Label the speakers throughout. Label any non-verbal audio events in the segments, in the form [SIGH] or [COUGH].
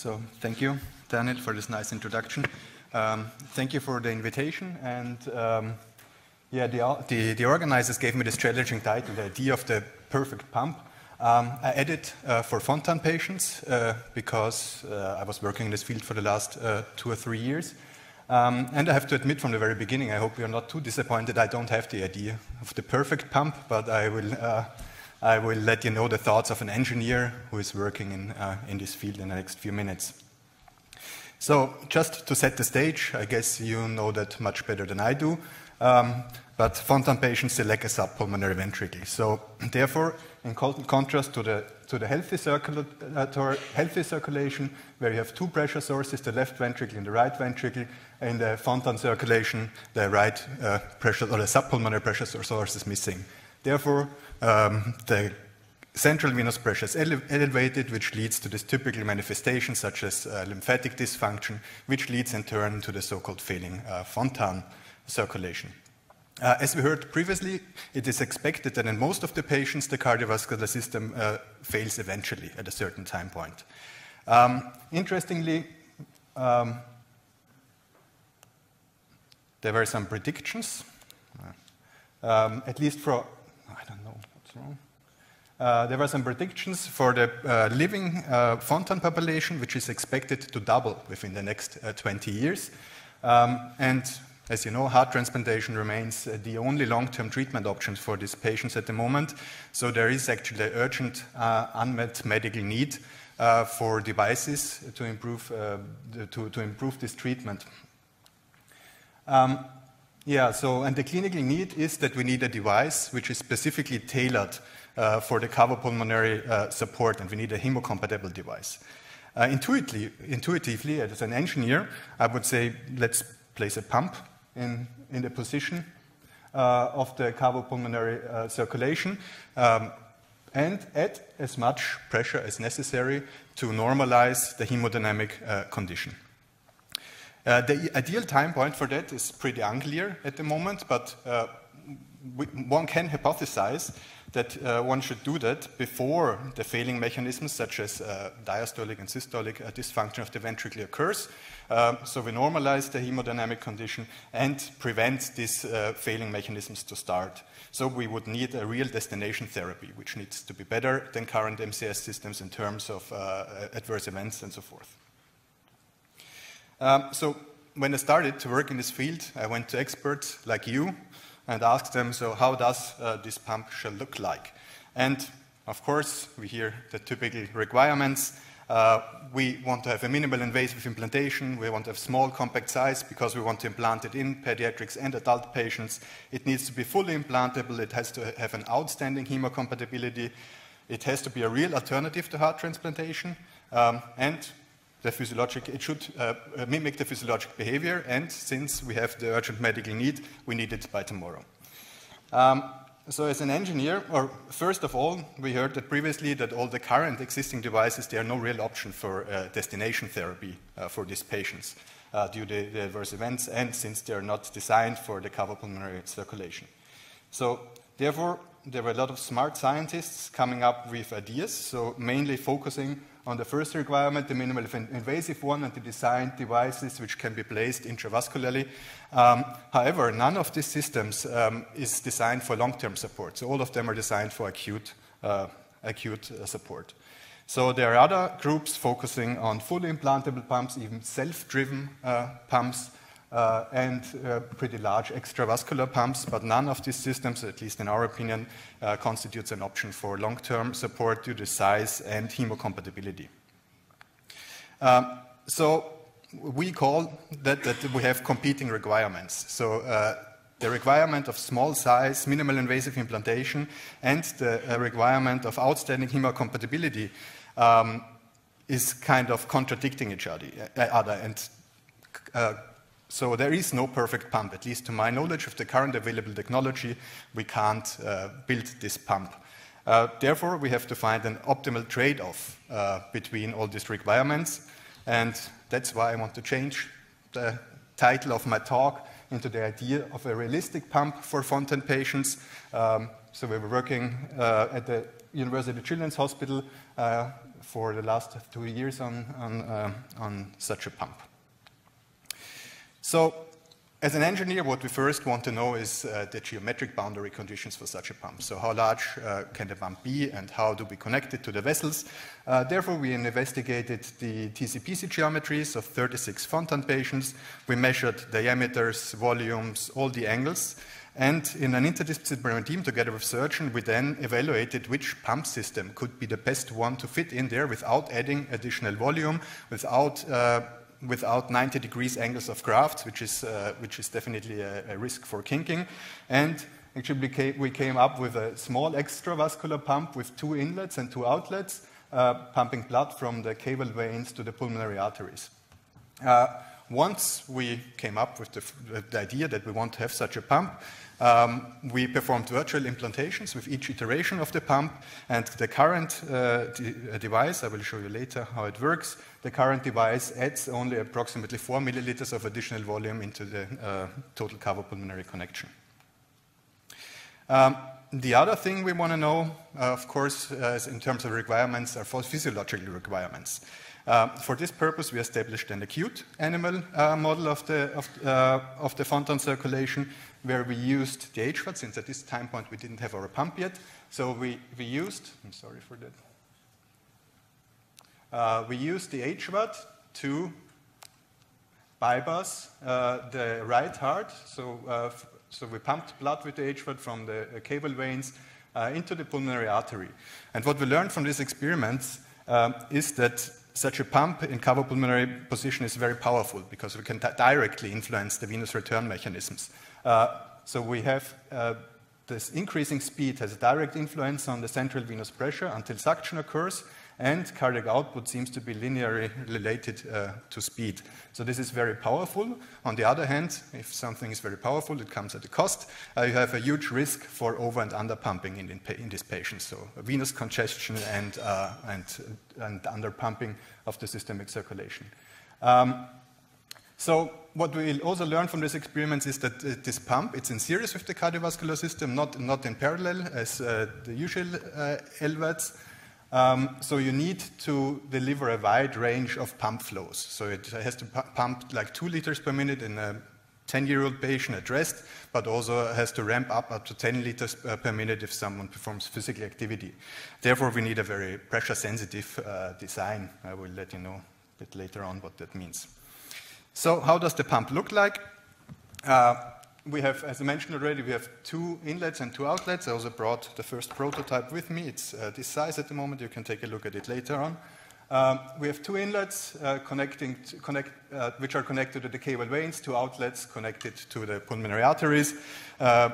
Speaker 1: So thank you, Daniel, for this nice introduction. Um, thank you for the invitation. And um, yeah, the, the, the, organizers gave me this challenging title, the idea of the perfect pump. Um, I added uh, for Fontan patients uh, because uh, I was working in this field for the last uh, two or three years. Um, and I have to admit from the very beginning, I hope you're not too disappointed. I don't have the idea of the perfect pump, but I will, uh, I will let you know the thoughts of an engineer who is working in, uh, in this field in the next few minutes. So, just to set the stage, I guess you know that much better than I do. Um, but Fontan patients they lack a subpulmonary ventricle. So, [CLEARS THROAT] therefore, in contrast to the, to the healthy, circula healthy circulation, where you have two pressure sources, the left ventricle and the right ventricle, in the Fontan circulation, the right uh, pressure or the subpulmonary pressure source is missing. Therefore, um, the central venous pressure is ele elevated, which leads to this typical manifestation such as uh, lymphatic dysfunction, which leads in turn to the so-called failing uh, Fontan circulation. Uh, as we heard previously, it is expected that in most of the patients, the cardiovascular system uh, fails eventually at a certain time point. Um, interestingly, um, there were some predictions, um, at least for, Uh, there were some predictions for the uh, living uh, Fontan population, which is expected to double within the next uh, 20 years. Um, and as you know, heart transplantation remains uh, the only long-term treatment option for these patients at the moment. So there is actually an urgent uh, unmet medical need for devices to improve, to, to improve this treatment. Um, yeah, so, and the clinical need is that we need a device which is specifically tailored uh, for the cardiopulmonary uh, support, and we need a hemocompatible device. Uh, intuitively, intuitively, as an engineer, I would say let's place a pump in, in the position uh, of the cardiopulmonary uh, circulation um, and add as much pressure as necessary to normalize the hemodynamic uh, condition. Uh, the ideal time point for that is pretty unclear at the moment, but uh, we, one can hypothesize that uh, one should do that before the failing mechanisms such as uh, diastolic and systolic uh, dysfunction of the ventricle occurs. Um, so we normalize the hemodynamic condition and prevent these uh, failing mechanisms to start. So we would need a real destination therapy, which needs to be better than current MCS systems in terms of adverse events and so forth. Um, so when I started to work in this field, I went to experts like you and asked them, so how does uh, this pump shall look like? And of course, we hear the typical requirements. Uh, we want to have a minimal invasive implantation. We want to have small, compact size because we want to implant it in pediatrics and adult patients. It needs to be fully implantable. It has to have an outstanding hemocompatibility. It has to be a real alternative to heart transplantation. Um, and the physiologic, it should uh, uh, mimic the physiologic behavior, and since we have the urgent medical need, we need it by tomorrow. Um, so as an engineer, or first of all, we heard that previously that all the current existing devices, they are no real option for uh, destination therapy uh, for these patients uh, due to the adverse events, and since they are not designed for the cardiopulmonary circulation. So therefore, there were a lot of smart scientists coming up with ideas, so mainly focusing on the first requirement, the minimal invasive one, and the designed devices which can be placed intravascularly. Um, however, none of these systems um, is designed for long-term support. So all of them are designed for acute, uh, acute uh, support. So there are other groups focusing on fully implantable pumps, even self-driven uh, pumps, uh, and uh, pretty large extravascular pumps, but none of these systems, at least in our opinion, uh, constitutes an option for long-term support due to size and hemocompatibility. Um, so we call that that we have competing requirements. So uh, the requirement of small size, minimal invasive implantation, and the uh, requirement of outstanding hemocompatibility um, is kind of contradicting each other, uh, and uh, so there is no perfect pump, at least to my knowledge of the current available technology, we can't uh, build this pump. Uh, therefore, we have to find an optimal trade-off uh, between all these requirements, and that's why I want to change the title of my talk into the idea of a realistic pump for Fontan patients. Um, so we were working uh, at the University Children's Hospital uh, for the last two years on, on, uh, on such a pump. So as an engineer, what we first want to know is uh, the geometric boundary conditions for such a pump. So how large uh, can the pump be and how do we connect it to the vessels? Uh, therefore, we investigated the TCPC geometries of 36 Fontan patients. We measured diameters, volumes, all the angles. And in an interdisciplinary team together with surgeon, we then evaluated which pump system could be the best one to fit in there without adding additional volume, without uh, without 90 degrees angles of graft, which is, uh, which is definitely a, a, risk for kinking. And actually, we came up with a small extravascular pump with two inlets and two outlets, uh, pumping blood from the caval veins to the pulmonary arteries. Uh, once we came up with the, with the, idea that we want to have such a pump, um, we performed virtual implantations with each iteration of the pump, and the current uh, de device, I will show you later how it works, the current device adds only approximately 4 milliliters of additional volume into the uh, total cardiopulmonary connection. Um, the other thing we want to know, uh, of course, uh, in terms of requirements, are for physiological requirements. Uh, for this purpose, we established an acute animal uh, model of the, of, uh, of the Fontan circulation, where we used the HVAD, since at this time point we didn't have our pump yet. So we, we used, I'm sorry for that, uh, we used the HVAD to bypass uh, the right heart. So, uh, so we pumped blood with the HVAD from the caval veins into the pulmonary artery. And what we learned from these experiments um, is that such a pump in cardiopulmonary position is very powerful because we can directly influence the venous return mechanisms. Uh, so we have this increasing speed has a direct influence on the central venous pressure until suction occurs, and cardiac output seems to be linearly related uh, to speed. So this is very powerful. On the other hand, if something is very powerful, it comes at a cost. Uh, you have a huge risk for over and under pumping in, in, in this patient. So venous congestion and, uh, and, and under pumping of the systemic circulation. Um, so what we also learn from this experiment is that uh, this pump, it's in series with the cardiovascular system, not, not in parallel as uh, the usual uh, LVADs. Um, so you need to deliver a wide range of pump flows. So it has to pump like two liters per minute in a 10-year-old patient at rest, but also has to ramp up up to 10 liters per minute if someone performs physical activity. Therefore, we need a very pressure-sensitive uh, design. I will let you know a bit later on what that means. So how does the pump look like? Uh, we have, as I mentioned already, we have two inlets and two outlets. I also brought the first prototype with me. It's uh, this size at the moment. You can take a look at it later on. Um, we have two inlets uh, connecting connect, uh, which are connected to the caval veins, two outlets connected to the pulmonary arteries. Uh,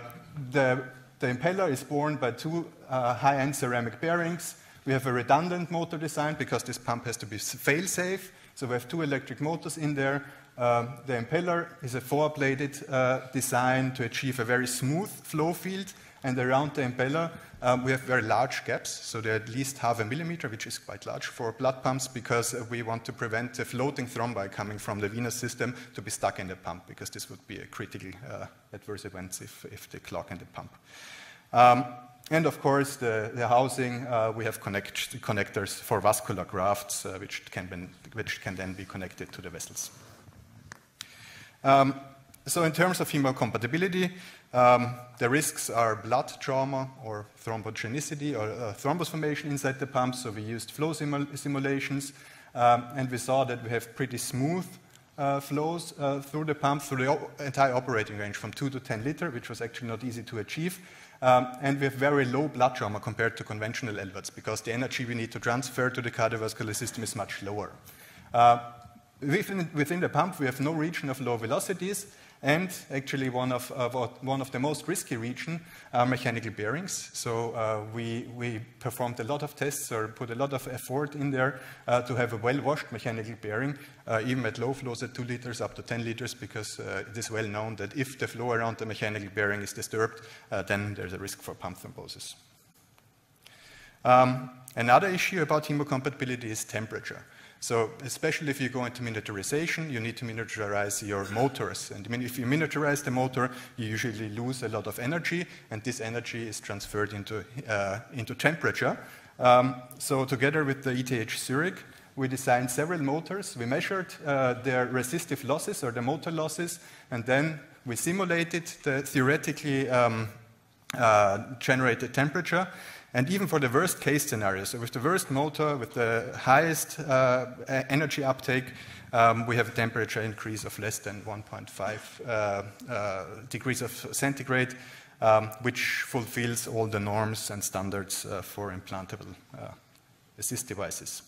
Speaker 1: the, the, impeller is borne by two uh, high-end ceramic bearings. We have a redundant motor design because this pump has to be fail-safe. So we have two electric motors in there. Um, the impeller is a four-bladed uh, design to achieve a very smooth flow field, and around the impeller um, we have very large gaps, so they're at least half a millimeter, which is quite large for blood pumps, because uh, we want to prevent the floating thrombi coming from the venous system to be stuck in the pump, because this would be a critical uh, adverse event if, if they clog in the pump. Um, and of course, the, the housing, uh, we have connect, connectors for vascular grafts, uh, which, can be, which can then be connected to the vessels. Um, so in terms of hemocompatibility, um, the risks are blood trauma or thrombogenicity or uh, thrombus formation inside the pump. So we used flow simul simulations, um, and we saw that we have pretty smooth uh, flows uh, through the pump through the entire operating range from 2 to 10 liter, which was actually not easy to achieve. Um, and we have very low blood trauma compared to conventional LVADs because the energy we need to transfer to the cardiovascular system is much lower. Uh, Within, within, the pump, we have no region of low velocities, and actually one of, one of the most risky regions are mechanical bearings. So uh, we, we performed a lot of tests or put a lot of effort in there uh, to have a well-washed mechanical bearing, uh, even at low flows at 2 liters up to 10 liters, because uh, it is well known that if the flow around the mechanical bearing is disturbed, uh, then there's a risk for pump thrombosis. Um, another issue about hemocompatibility is temperature. So especially if you go into miniaturization, you need to miniaturize your motors. And if you miniaturize the motor, you usually lose a lot of energy, and this energy is transferred into, uh, into temperature. Um, so together with the ETH Zurich, we designed several motors. We measured uh, their resistive losses or the motor losses, and then we simulated the theoretically um, uh, generated temperature. And even for the worst case scenario, so with the worst motor, with the highest uh, energy uptake, um, we have a temperature increase of less than 1.5 uh, uh, degrees of centigrade, um, which fulfills all the norms and standards uh, for implantable assist devices.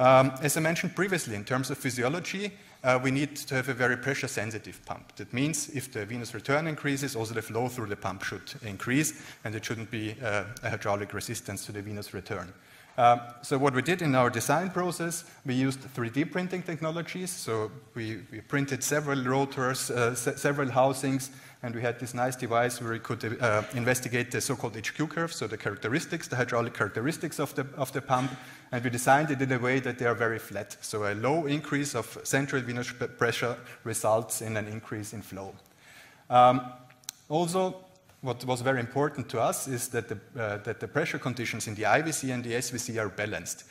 Speaker 1: Um, as I mentioned previously, in terms of physiology, uh, we need to have a very pressure sensitive pump. That means if the venous return increases, also the flow through the pump should increase, and there shouldn't be uh, a hydraulic resistance to the venous return. Um, so what we did in our design process, we used 3D printing technologies. So we, we printed several rotors, uh, se several housings, and we had this nice device where we could uh, investigate the so-called HQ curves, so the characteristics, the hydraulic characteristics of the, of the pump, and we designed it in a way that they are very flat. So a low increase of central venous pressure results in an increase in flow. Um, also, what was very important to us is that the, uh, that the pressure conditions in the IVC and the SVC are balanced.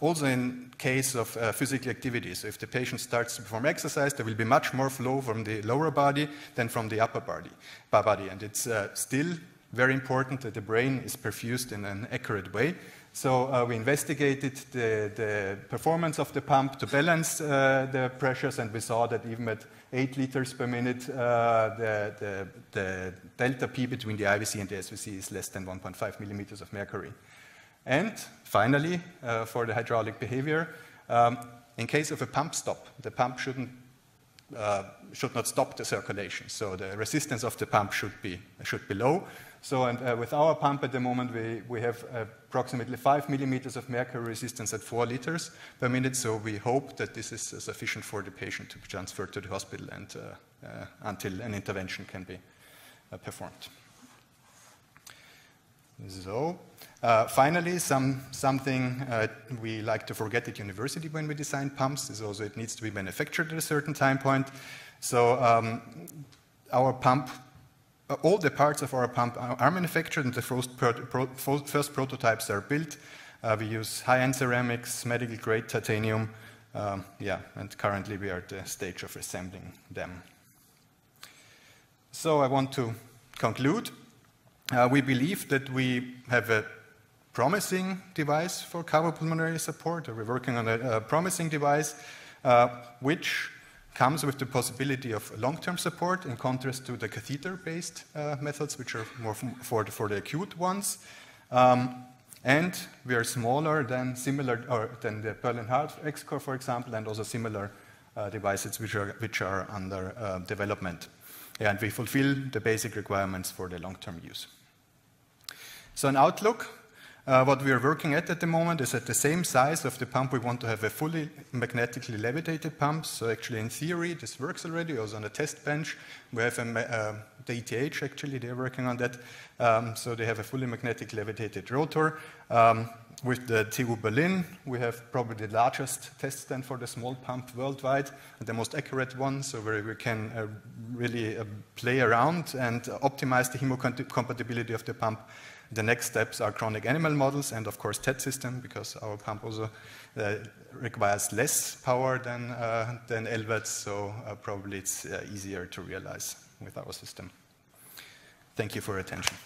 Speaker 1: Also in case of uh, physical activity, so if the patient starts to perform exercise, there will be much more flow from the lower body than from the upper body. body. And it's uh, still very important that the brain is perfused in an accurate way. So uh, we investigated the, the, performance of the pump to balance uh, the pressures, and we saw that even at 8 liters per minute, uh, the, the, the, delta P between the IVC and the SVC is less than 1.5 millimeters of mercury. And finally, uh, for the hydraulic behavior, um, in case of a pump stop, the pump shouldn't, uh, should not stop the circulation. So the resistance of the pump should be, should be low. So and, uh, with our pump at the moment, we, we have approximately 5 millimeters of mercury resistance at 4 liters per minute. So we hope that this is sufficient for the patient to be transferred to the hospital and, uh, uh, until an intervention can be uh, performed. So, uh, finally, some, something uh, we like to forget at university when we design pumps is also it needs to be manufactured at a certain time point. So, um, our pump, uh, all the parts of our pump are, manufactured, and the first, pro pro first prototypes are built. Uh, we use high-end ceramics, medical-grade titanium, um, yeah, and currently we are at the stage of assembling them. So I want to conclude. Uh, we believe that we have a promising device for cardiopulmonary support, or we're working on a, a promising device uh, which comes with the possibility of long-term support in contrast to the catheter-based uh, methods, which are more for the, for the acute ones. Um, and we are smaller than similar or than the Berlin Heart EXCOR, for example, and also similar uh, devices which are, which are under uh, development. And we fulfill the basic requirements for the long-term use. So an outlook, uh, what we are working at at the moment is at the same size of the pump. We want to have a fully magnetically levitated pump. So actually, in theory, this works already. Also on the test bench, we have a, uh, the ETH actually. They're working on that. Um, so they have a fully magnetic levitated rotor. Um, with the TU Berlin, we have probably the largest test stand for the small pump worldwide, and the most accurate one, so where we can uh, really uh, play around and optimize the hemocompatibility of the pump the next steps are chronic animal models and, of course, TET system, because our pump also uh, requires less power than, uh, than LVADs, so uh, probably it's uh, easier to realize with our system. Thank you for your attention.